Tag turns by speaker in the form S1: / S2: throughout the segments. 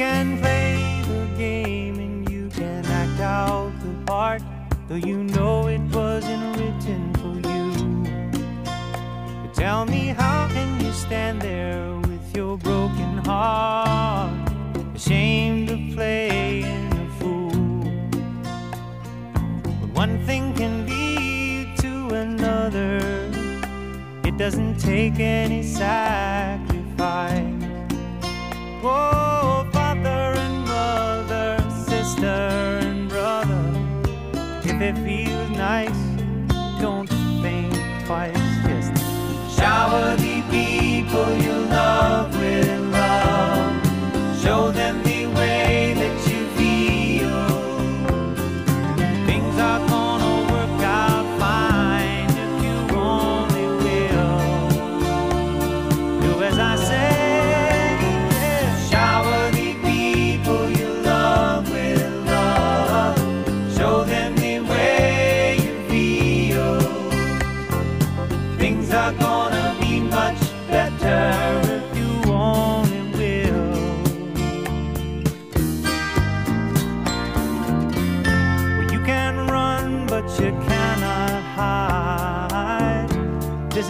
S1: can play the game and you can act out the part, though you know it wasn't written for you. But tell me, how can you stand there with your broken heart, ashamed of playing a fool? But one thing can lead to another, it doesn't take any sacrifice. Oh, it feels nice, don't think twice. Just shower the people you love.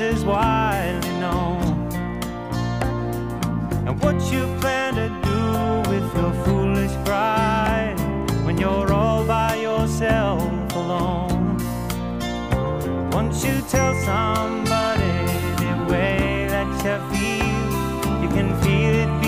S1: Is widely known. And what you plan to do with your foolish pride when you're all by yourself alone? Once you tell somebody the way that you feel, you can feel it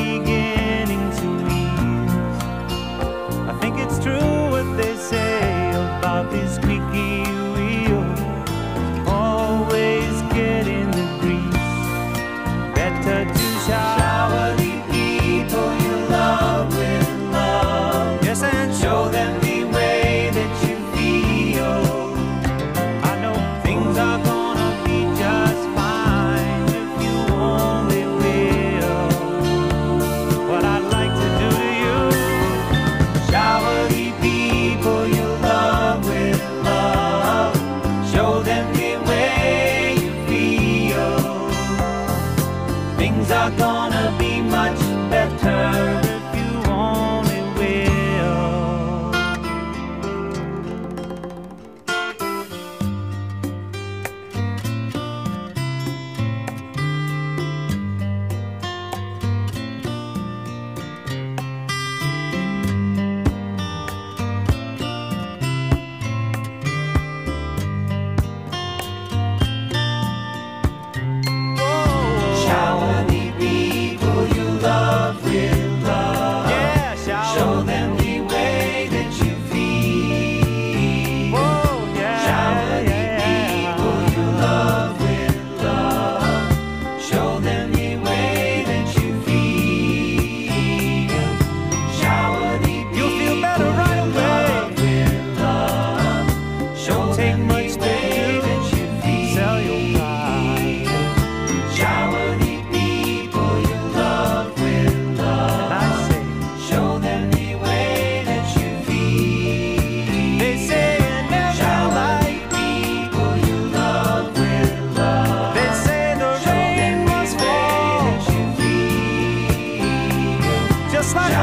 S1: Show take much to do. Sell your pride. Shower the people you love with love. And I say, show them the way that you feel. They say never Shower the people you love with love. They say the rain must fall. Just like a